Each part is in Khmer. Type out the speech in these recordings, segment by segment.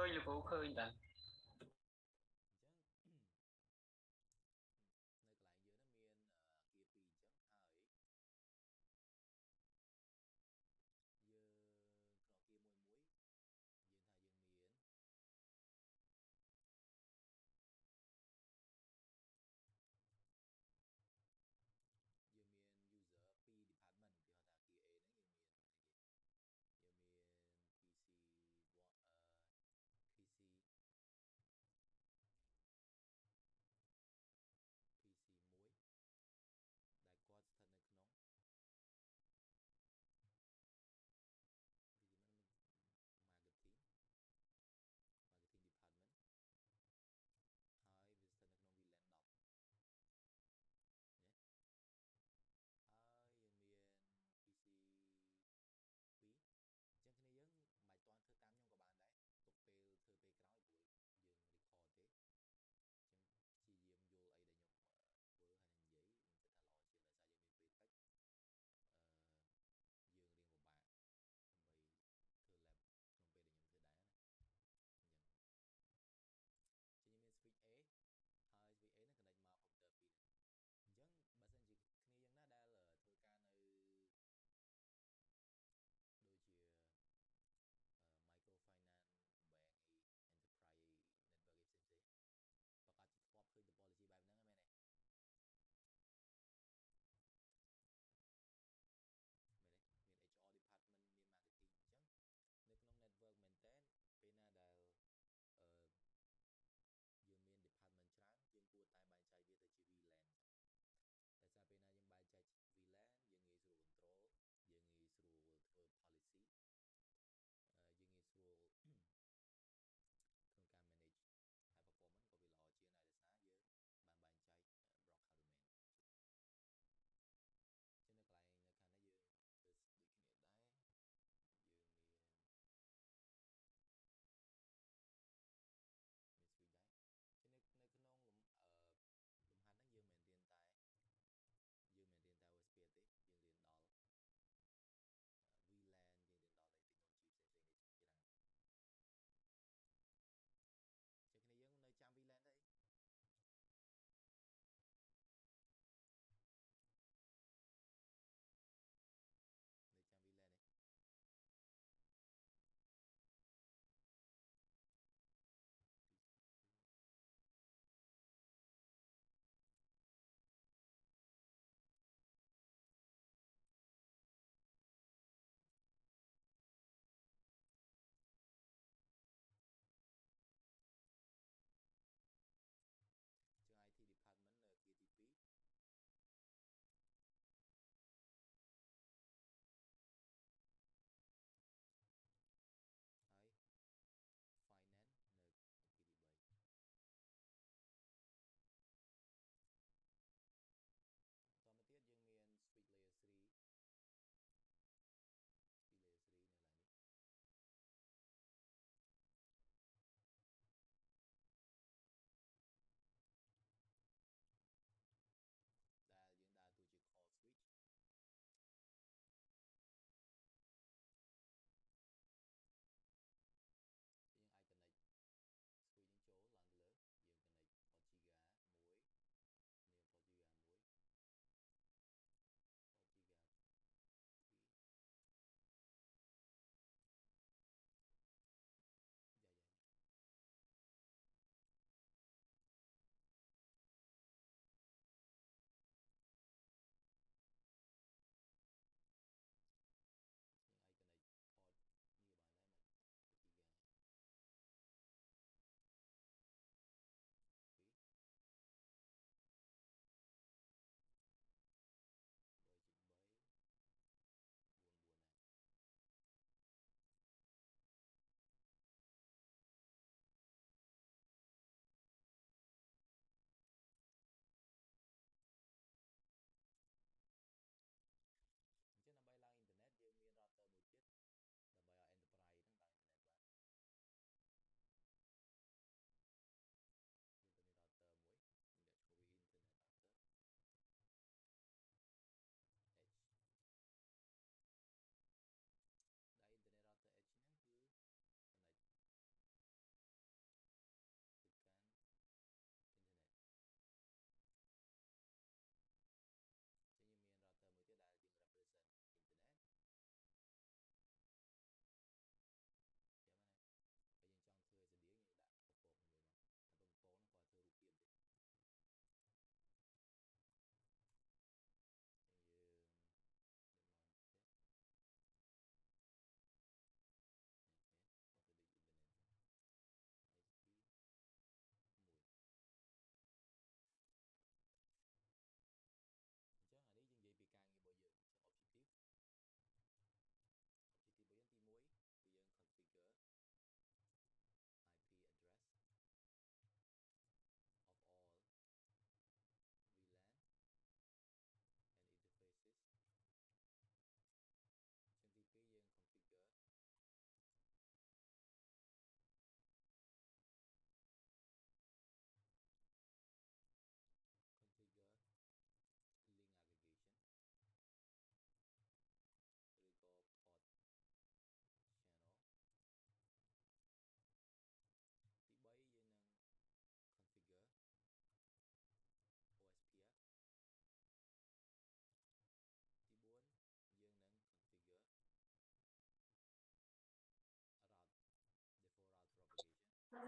ឃើញលោកគ្រូ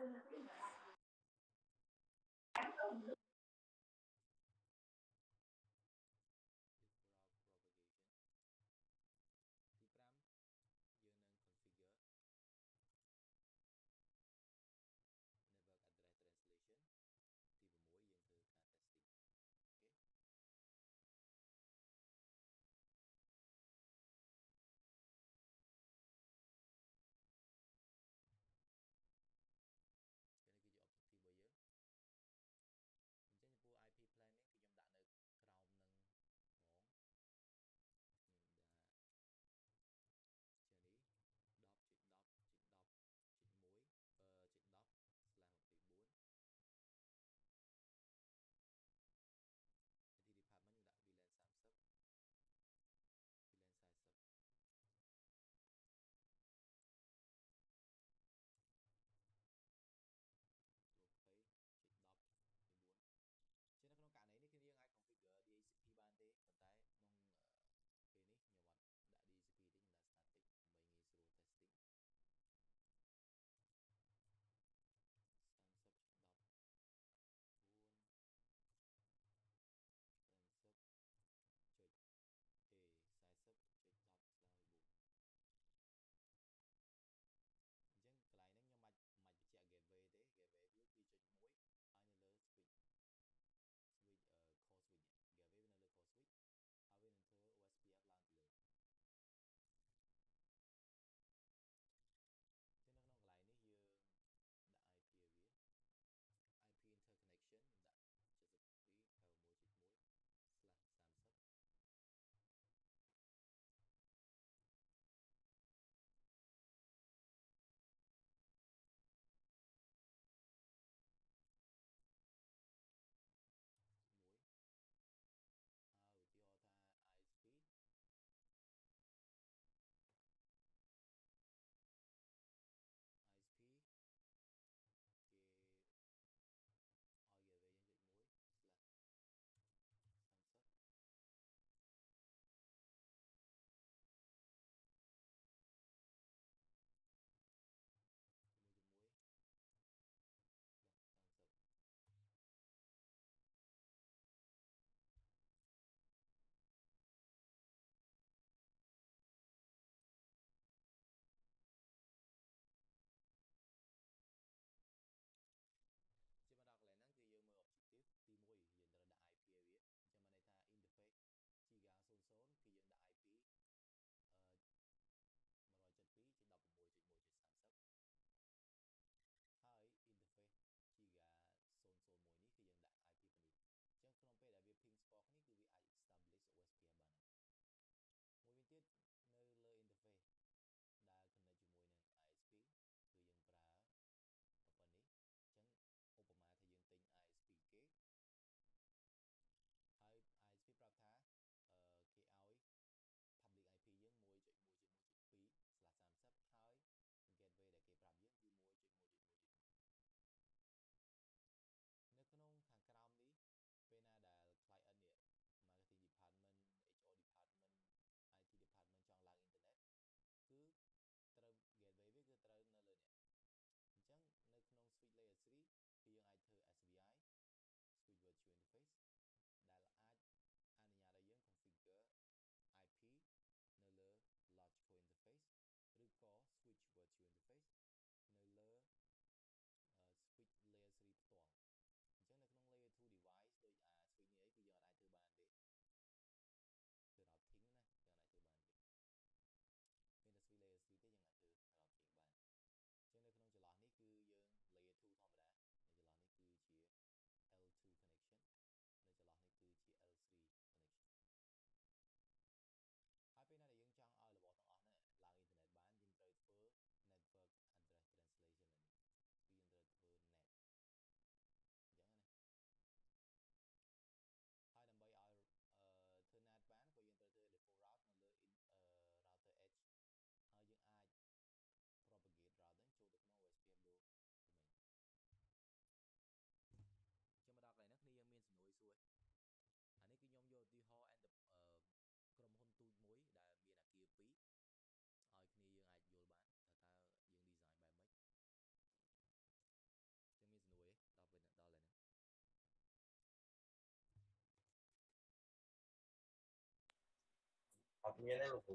Alhamdulillah. មានទេ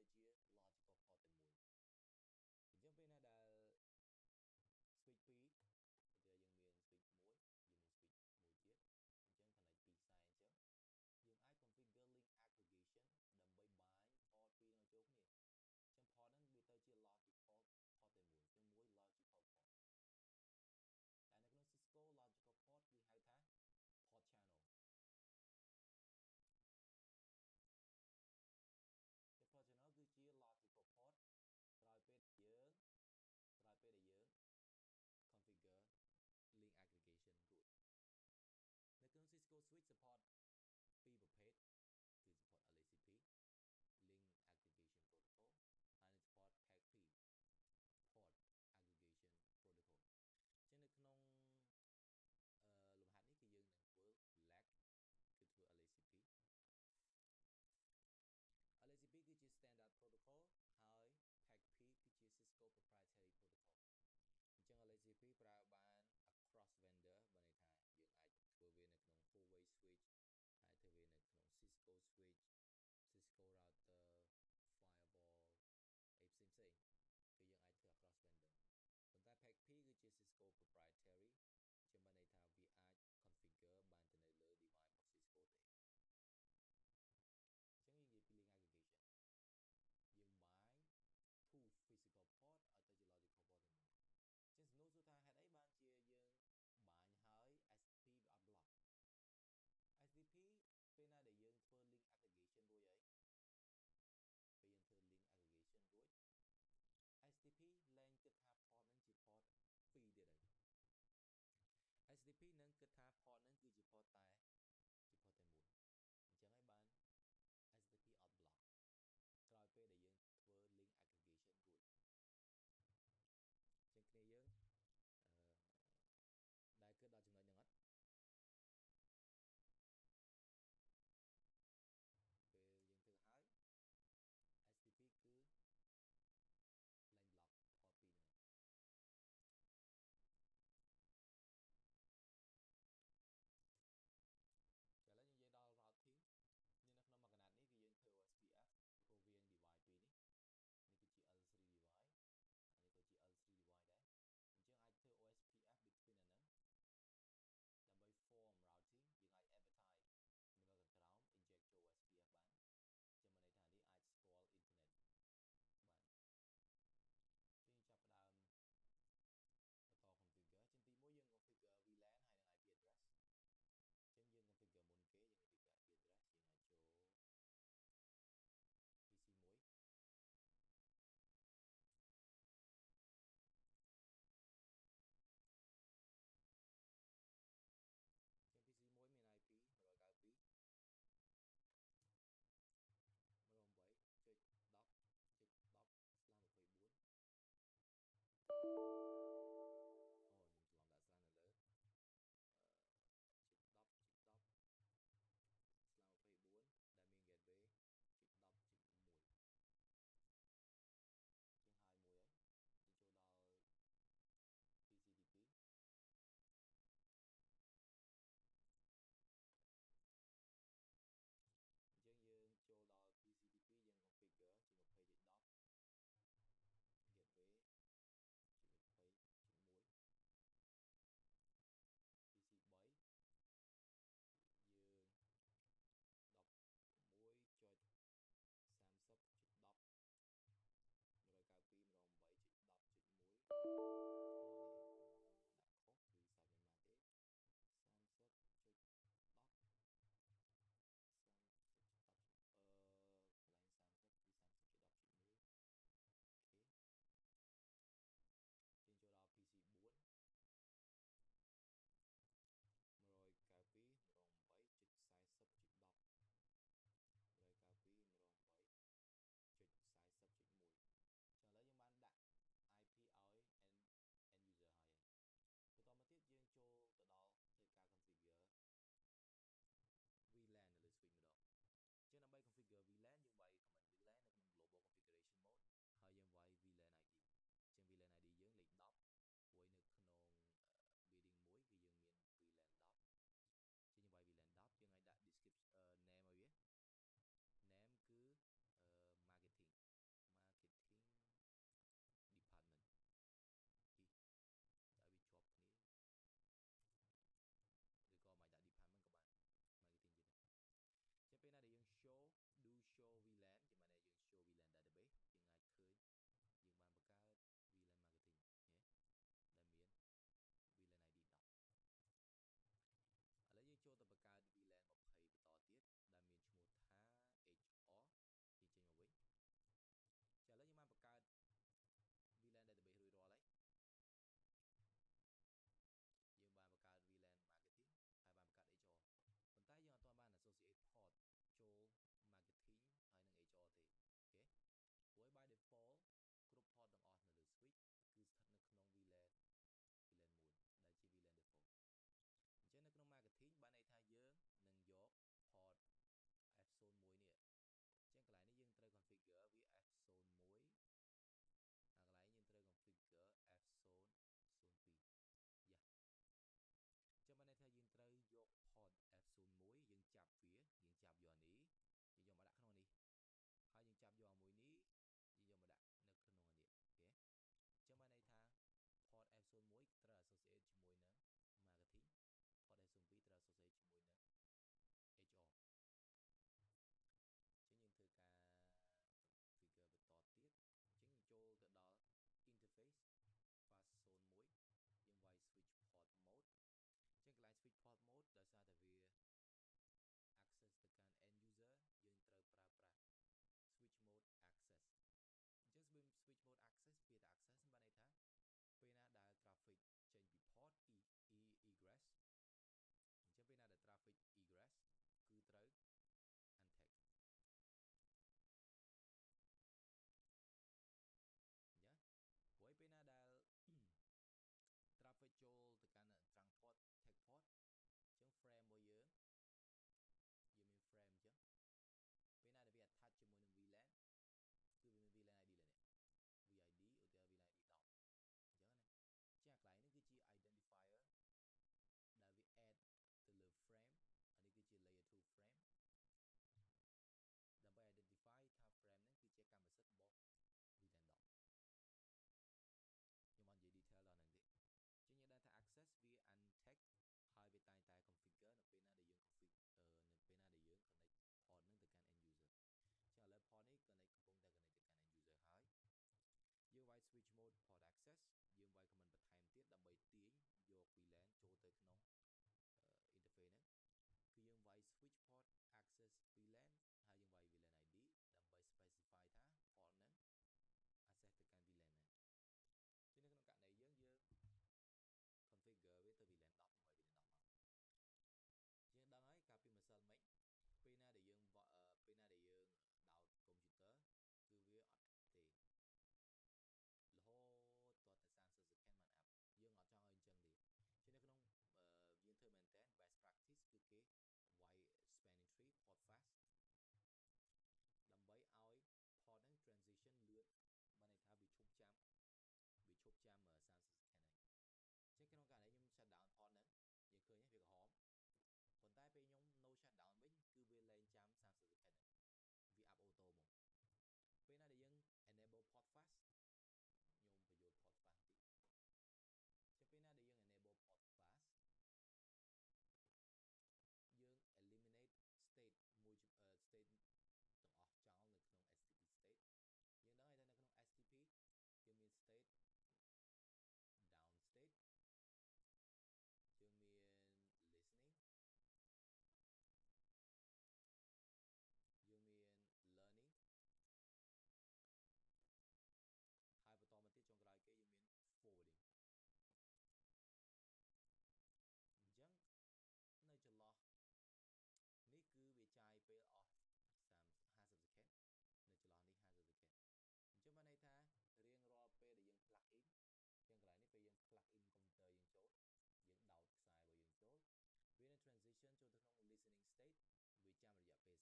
វាចូលទៅជា logical port តែមួយអញ្ចឹងពេលណាដែល switch 2ឧទាហរណ៍យើងមាន switch 1យើងមាន switch មួយទៀតអញ្ចឹង connect ពីខ្សែអញ្ចឹងយើងអាច configure link aggregation ដើម្បីបាញ port ពីរនឹងចូលគ្នាអញ្ចឹង port ហ្នឹងវាទៅជា logical port តែមួយអញ្ចឹងមួយ logical port តែនៅក្នុង Cisco logical port គឺហៅថា port channel ជា port channel គឺជា logical port ក្រោយពេលយើងក្រោយពេលដែលយើង configure link aggregation រួចនៅក្នុង Cisco switch support ពីរប្រភេទគឺ support LACP link aggregation protocol ហើយនិង support CACP port aggregation protocol ចឹងនៅក្នុងអឺលំហាត់នេះគឺយើងនឹងធ្វើ lag គឺធ្វើ LACP LACP គឺជា standard protocol ហើយ CACP គឺជា Cisco proprietary protocol អញ្ចឹង LACP ប្រើបាន across vendor បើន័យថាយើងអាចធ្វើវានៅក្នុង four way switch ហើយធ្វើវានៅក្នុង Cisco switch Cisco router firewall អីផ្សេងផ្សេងគឺយើងអាចធ្វើ across vendor ប៉ុន្តែ PACP គឺជា Cisco proprietary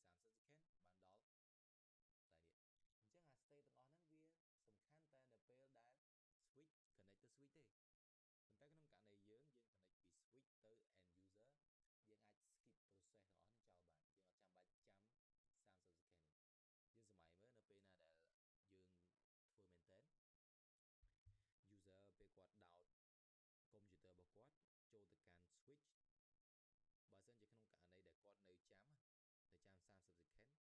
30សែនបានដល់តែនេះអញ្ចឹងអា state ទាំងអស់ហ្នឹងវាសំខាន់តែនៅពេលដែល switch connect ទៅ switch ទេប៉ុន្តែក្នុងករណីយើងយើង connect ពី switch ទៅ end user យើងអាច skip process ទាំងអស់ហ្នឹងចោលបានយើងអត់ចាំបាច់ចាំ30 second យើងសម័យមើលនៅពេលណាដែលយើងធ្វើ maintain user ពេលគាត់ download computer របស់គាត់ចូលទៅកាន់ switch បើសិនជាក្នុងករណីដែលគាត់នៅចាំ sense that they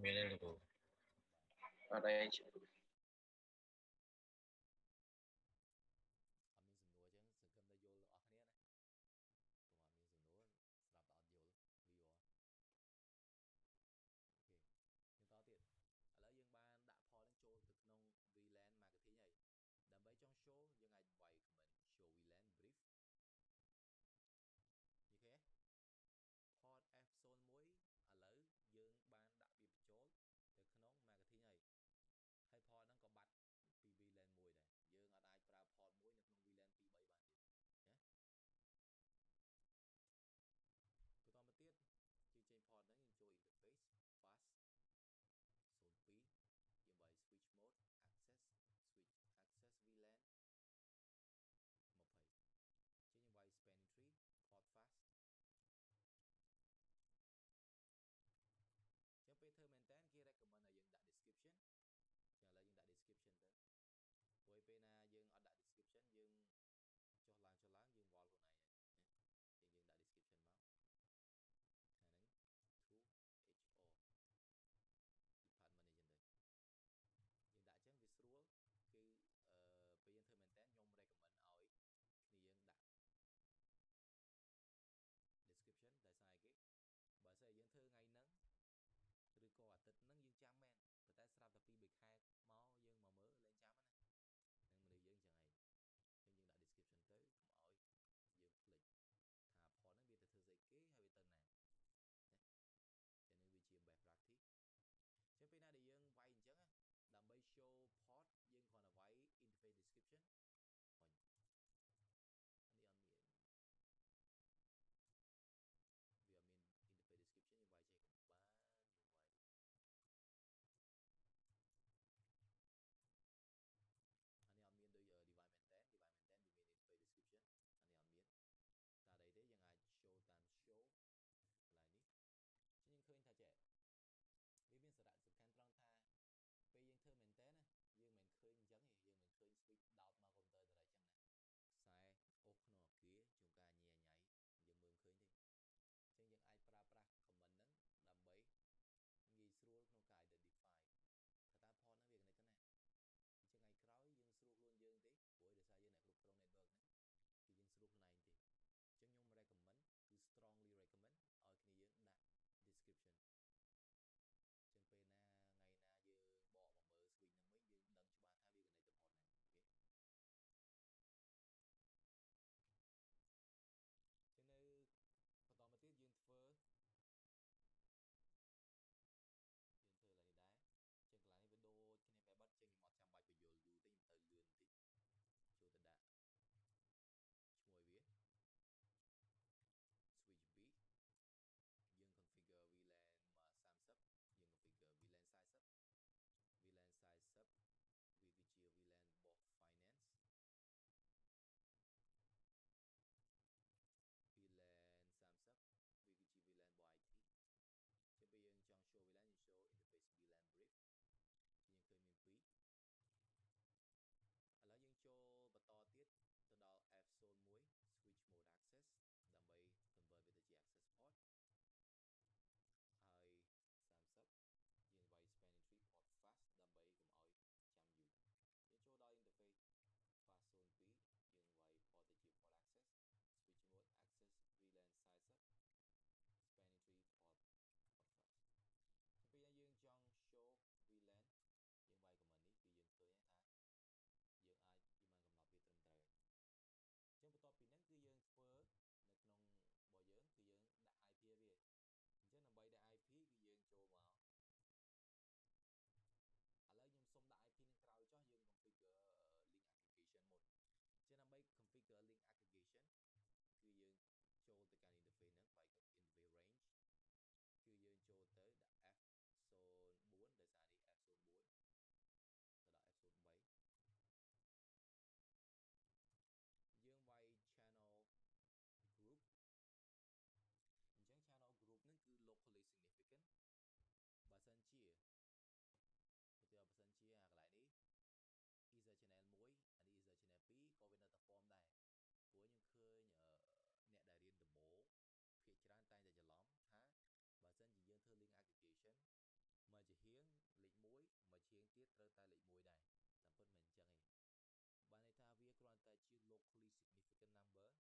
milenko ada yang Arrange. ទៀតត្រូវតែលេខ1ដែរតាមពិតមិនអញ្ចឹងទេបានន័យថាវាគ្រាន់តែជា locally significant number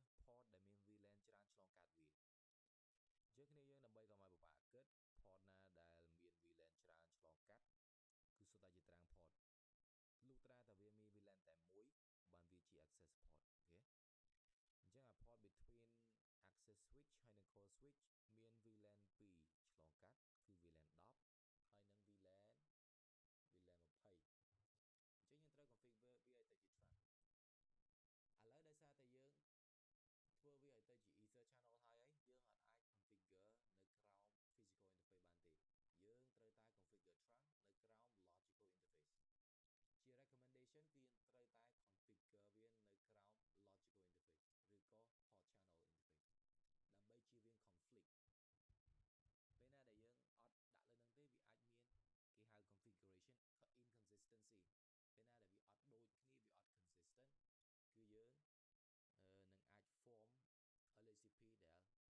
port ដែលមាន VLAN ច្រើនឆ្លងកាត់វាយើងគ្នាយើងដើម្បីកុំឲ្យពិបាកគិត port ណាដែលមាន VLAN ច្រើនឆ្លងកាត់គឺសុទ្ធតែជាត្រាំង port លុះត្រាតែវាមាន VLAN តែមួយបានវាជា access port អូខេអញ្ចឹងអា port between access switch ហើយនិង core switch មាន VLAN 2ឆ្លងកាត់ យើងវាត្រូវតែ configure វានៅក្រោម logical interface ឬក៏ port channel interface ដើម្បីជៀសវាង conflict ពេលណាដែលយើងអត់ដាក់លើនឹងទេវាអាចមានគេហៅ configuration inconsistency ពេលណាដែលវាអត់ដូចគ្នាវាអត់ consistent គឺយើងនឹងអាច form LACP ដែល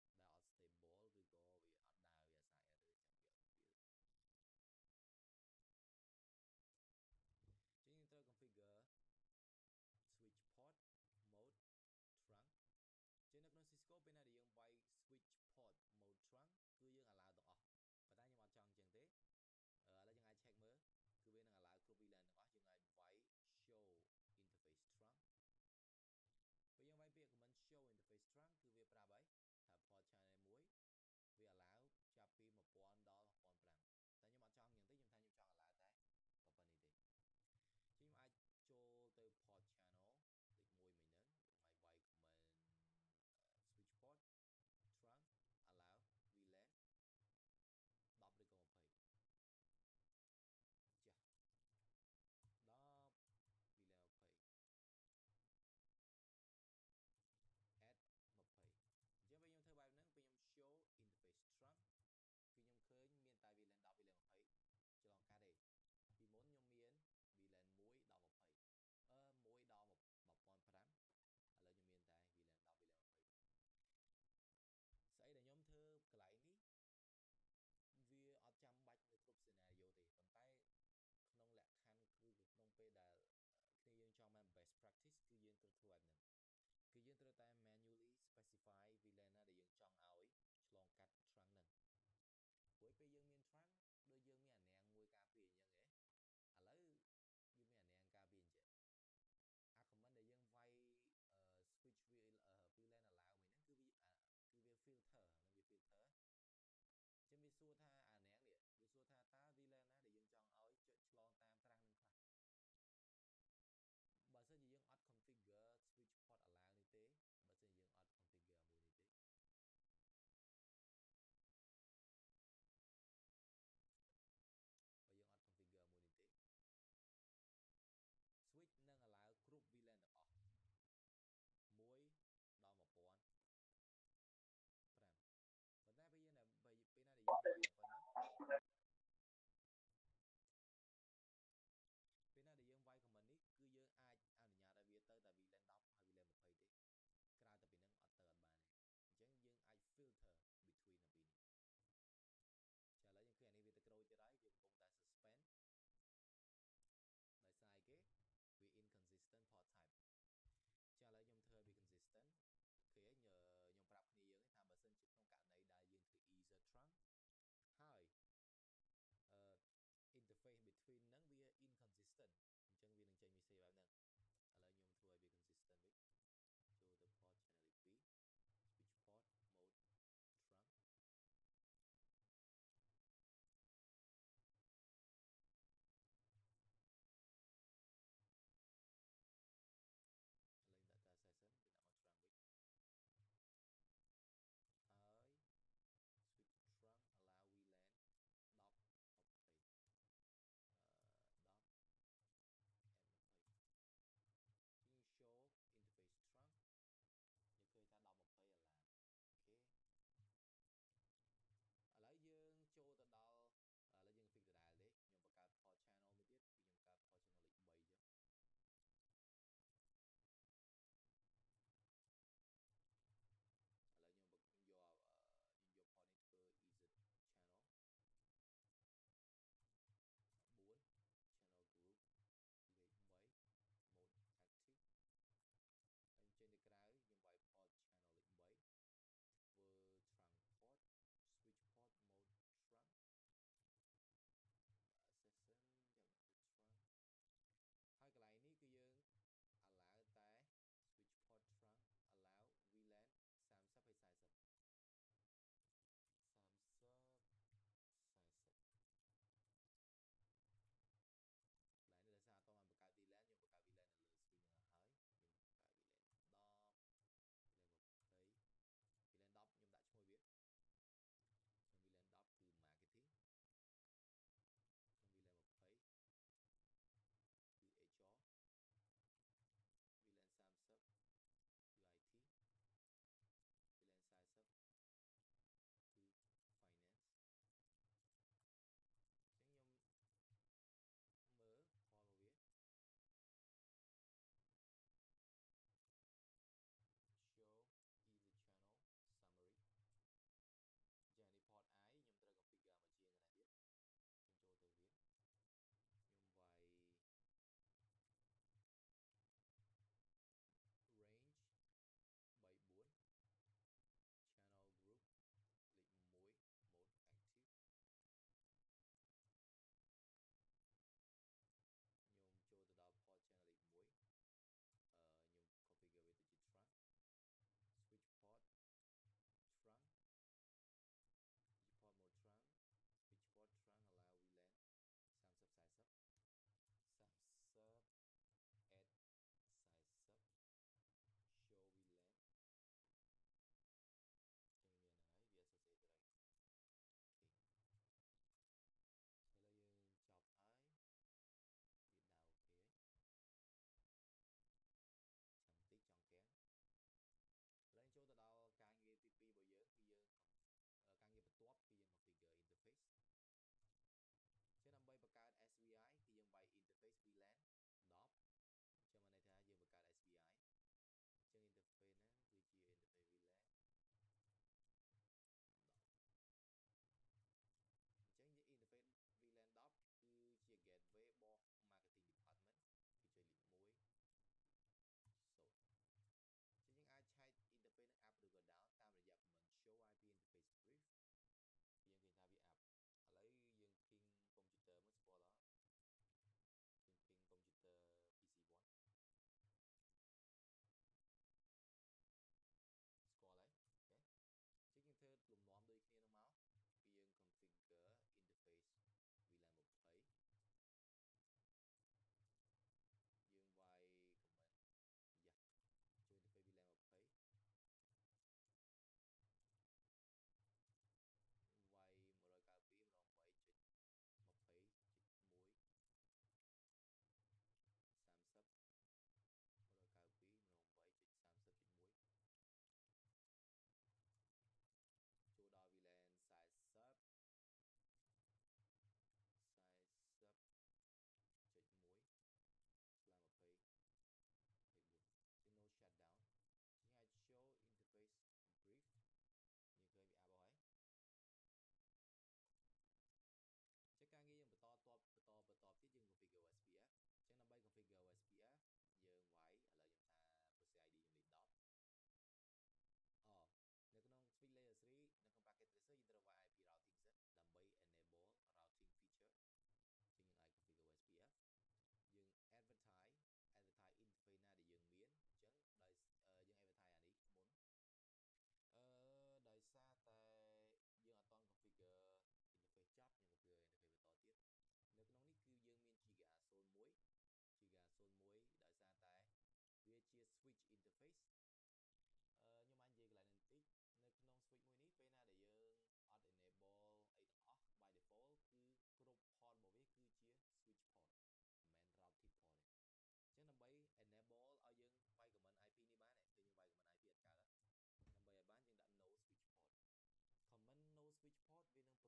គឺយើងត្រូវធ្វើឲ្យនឹងគឺយើងត្រូវតែ man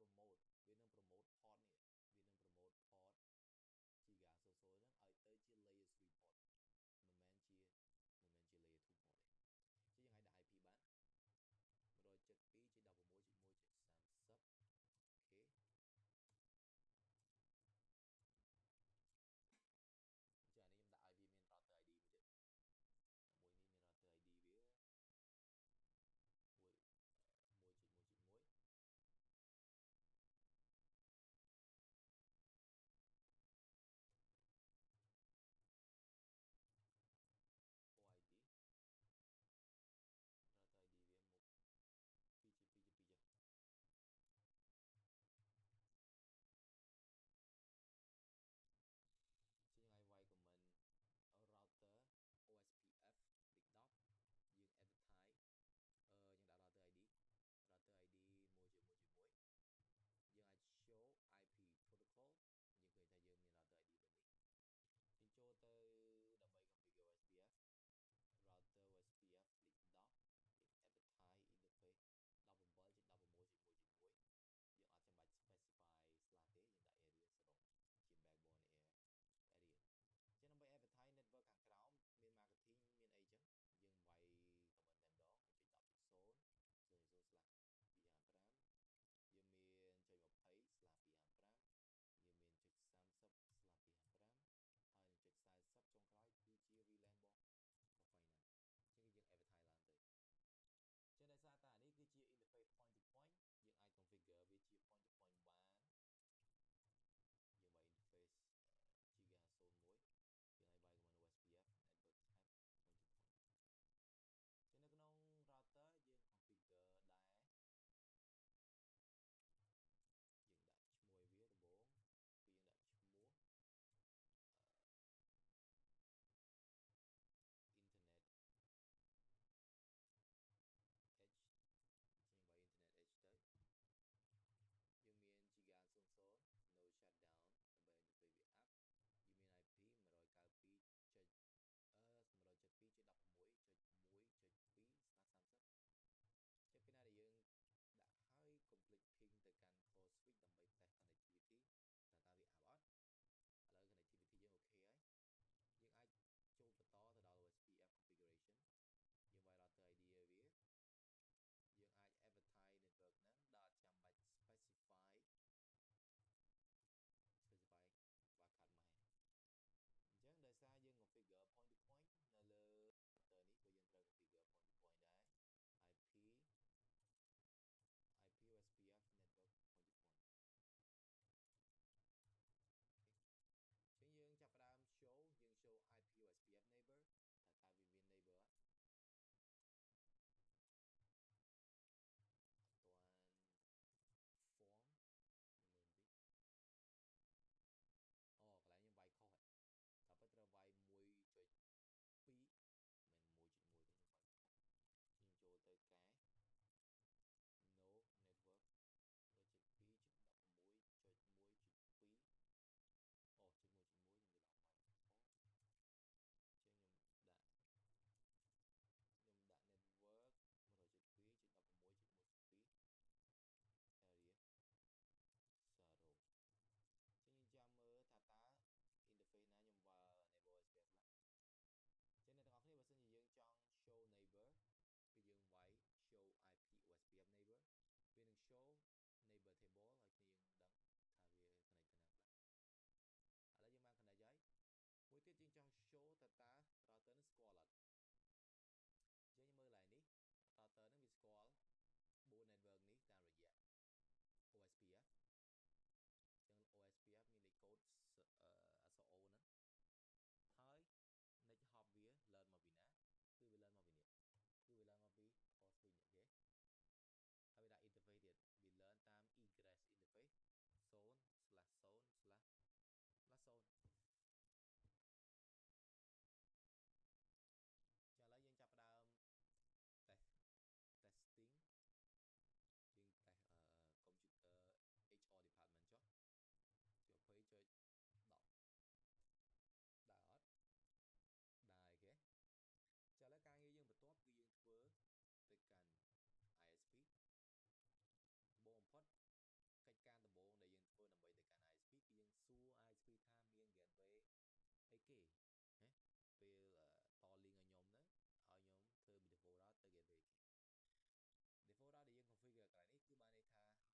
promote វានឹង promote port នេះវានឹង promote port Giga Soso ហ្នឹងឲ្យទៅជា layer sweep គឺបានន័យថា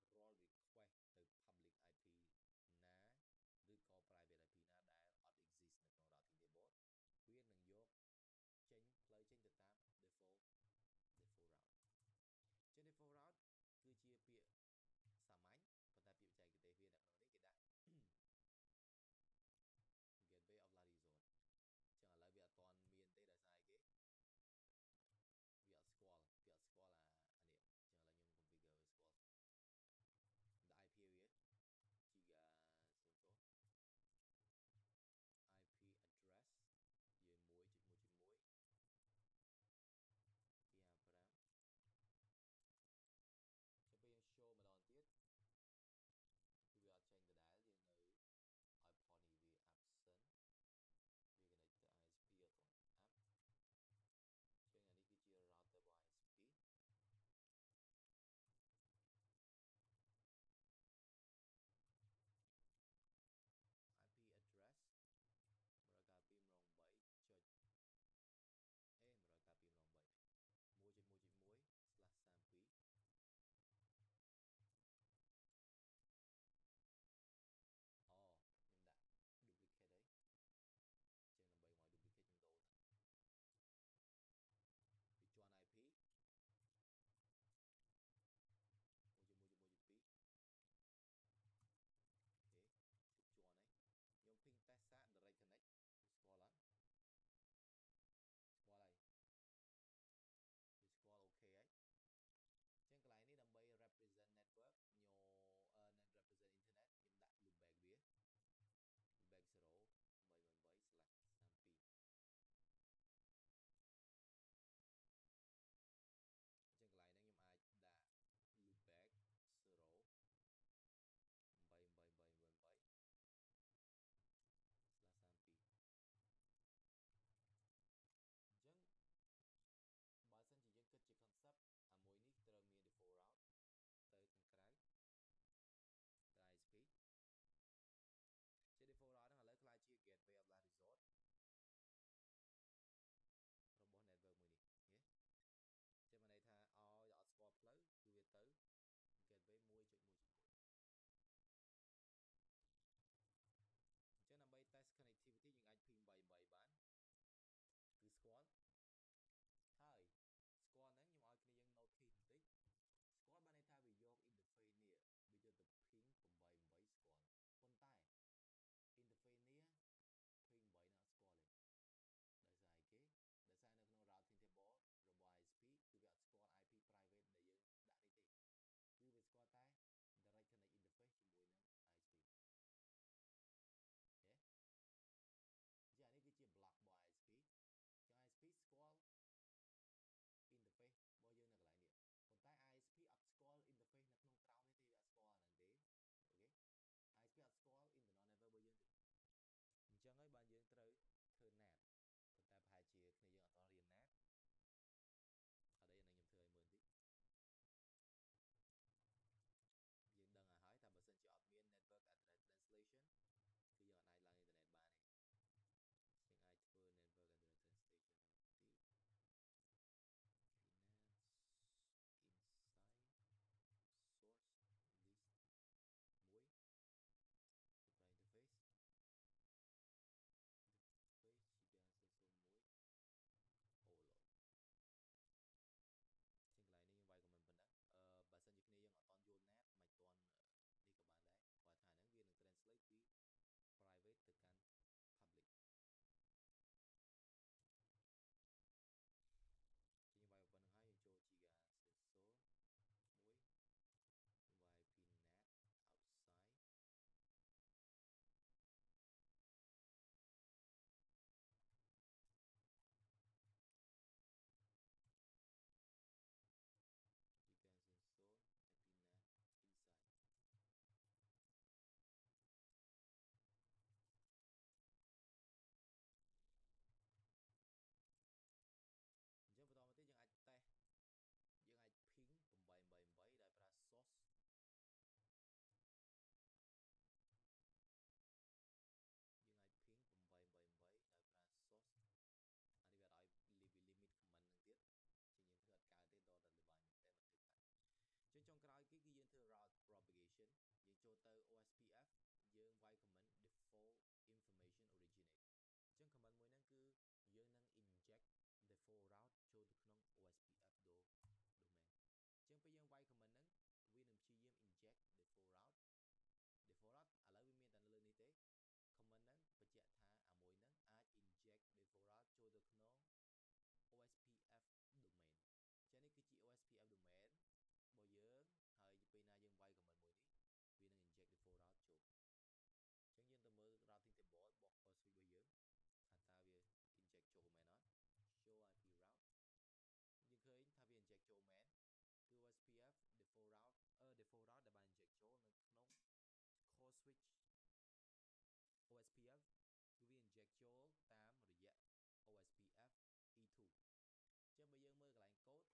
ចូលតាមរយៈ OSPF E2 ចឹងបើយើងមើលកន្លែងកូដ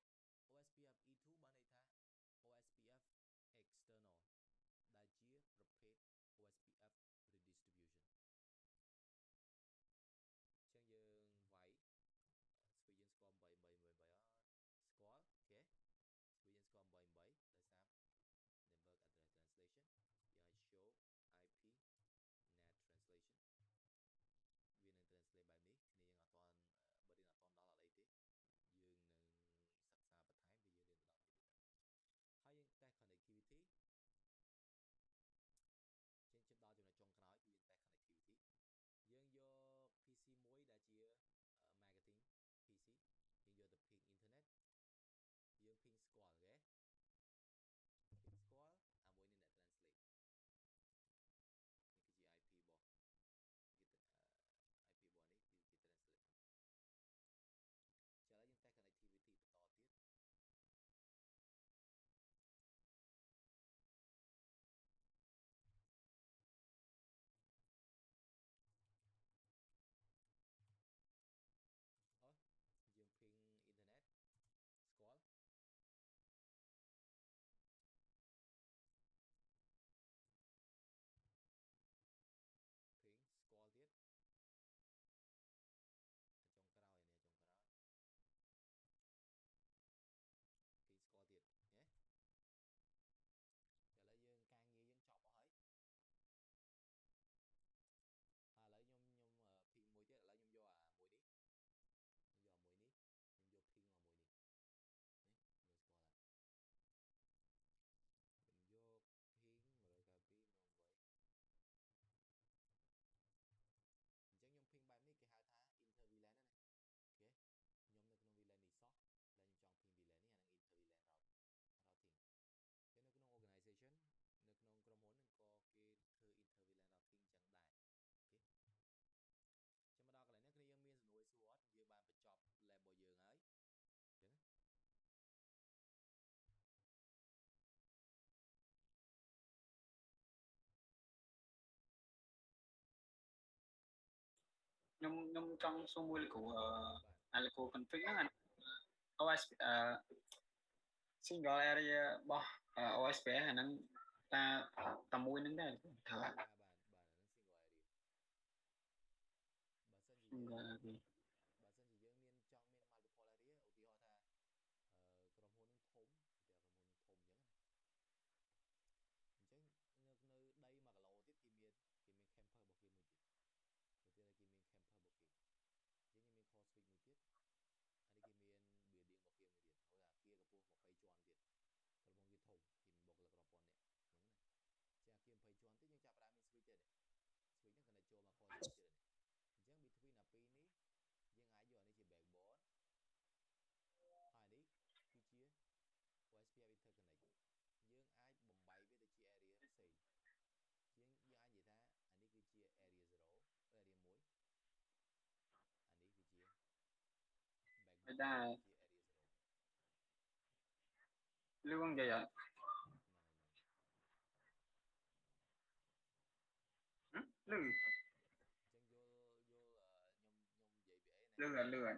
OSPF E2 បានន័យថា OSPF external ដែលជាប្រភេទ ខ្ញុំខ្ញុំចង់សួរមួយលោកគ្រូអាលោកគ្រូ config ហ្នឹង OS single area របស់ OSPF អាហ្នឹងតាតែមួយហ្នឹងដែរថាបាទបាទ single area បើសិនជា ได้ล่วงใหญ่ๆเลื่อนเลื่อนเลื่อน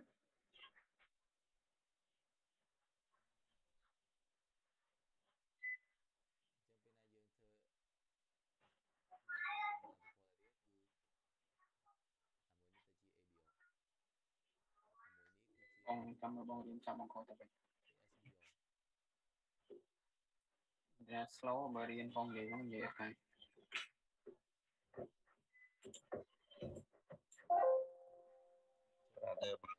បងចាំបងរៀនចាំបងខោទៅវិញយ៉ា slow បើរៀនផងនិយាយផងនិយាយអត់ហើយបាទ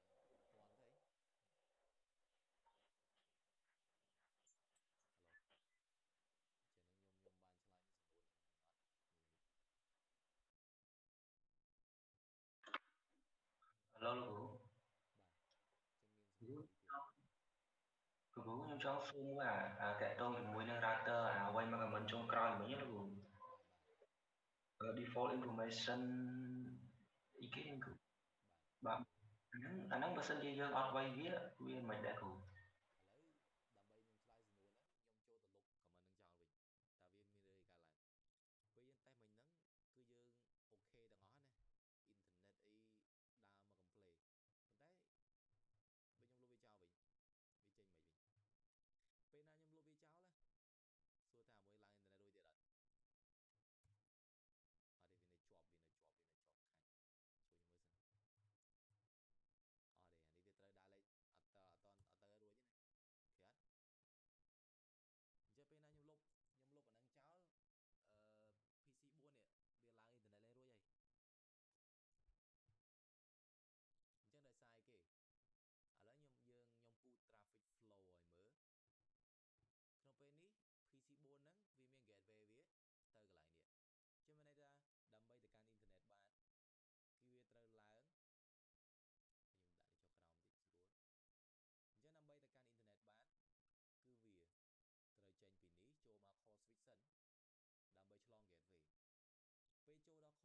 គ្រូខ្ញុំចង់សួរមួយអាតកតងជាមួយនឹង router អាអ្វីមក comment ចុងក្រោយមិញណាគ្រូ default information អីគេគ្រូបាទអាហ្នឹងអាហ្នឹងបើសិនជាយើងអត់ໄວវាវាមិនដែរគ្រូ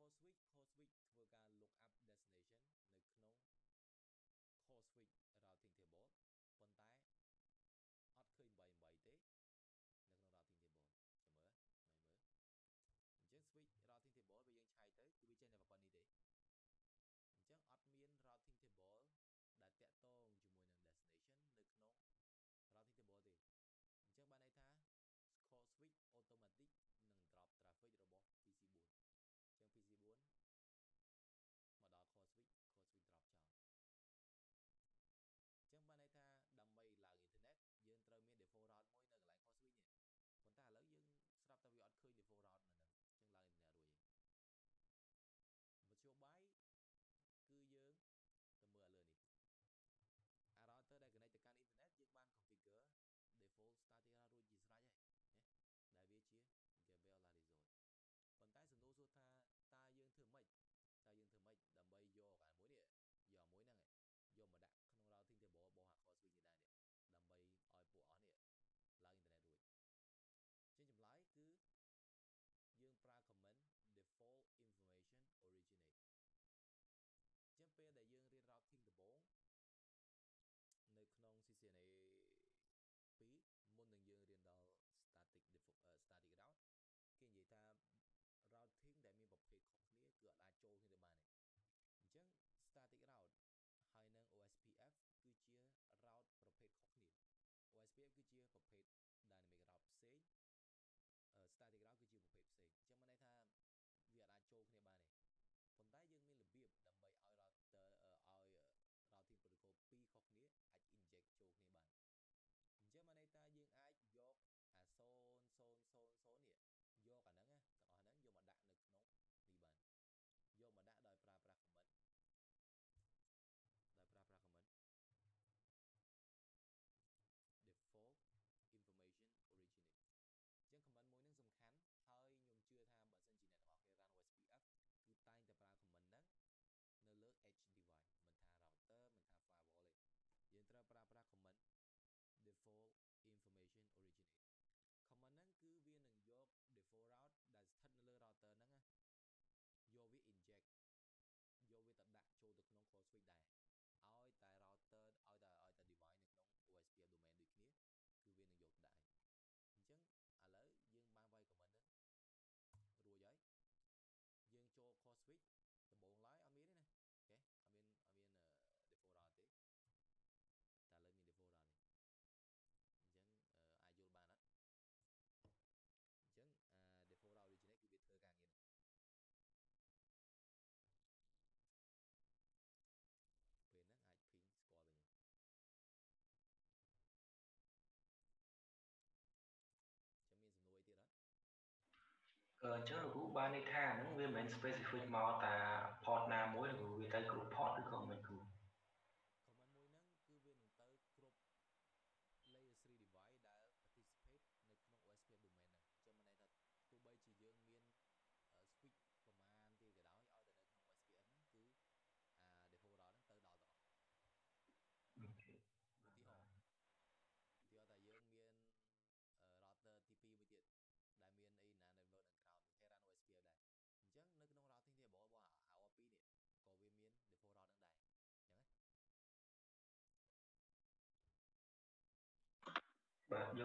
Coswick Coswick ធ្វើការ look up destination នៅក្នុង Coswick routing table ប៉ុន្តែអត់ឃើញ88ទេ នៅក្នុង routing table ចាំមើលមើលអញ្ចឹង switch routing table បើយើងឆែកទៅគឺវាចេញតែប៉ុណ្្នេះទេអញ្ចឹងអត់មាន routing table ដែលតាក់ទងជាមួយ យថា routing ដែលមានប្រភេទខុសគ្នាគឺអាចចូលគ្នាទៅបានទេអញ្ចឹង static route ហើយនឹង OSPF គឺជា route ប្រភេទខុសគ្នា OSPF គឺជាប្រភេទ dynamic route ផ្សេង static route គឺជាប្រភេទផ្សេងអញ្ចឹងមិនន័យថាវាអាចចូលគ្នាបានទេប៉ុន្តែយើងមានរបៀបដើម្បីឲ្យ router ឲ្យ routing protocol ពីរខុសគ្នាអាច inject ចូលគ្នាបាន switch ដែរឲ្យតែ router ឲ្យតែឲ្យតែ device នៅក្នុង OSPF domain ដូចគ្នាគឺវានឹងយកទៅដែរអញ្ចឹងឥឡូវយើងបានវាយ comment រួចហើយយើងចូល core switch អញ្ចឹងលោកគ្រូបានន័យថាហ្នឹងវាមិនមែន specific មកតា port ណាមួយលោកគ្រូវាទៅគ្រប់ port ឬក៏មិនគ្រូ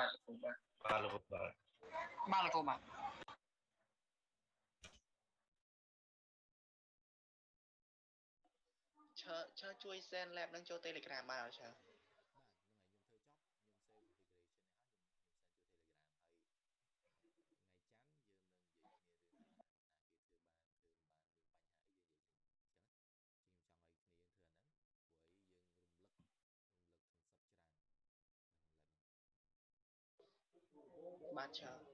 បាទលោកគ្រូបាទបាទលោកគ្រូបាទបាទលោកគ្រូបាទឈើឈើជួយ send lab នឹងចូល Telegram បានអត់ឈើ Matcha.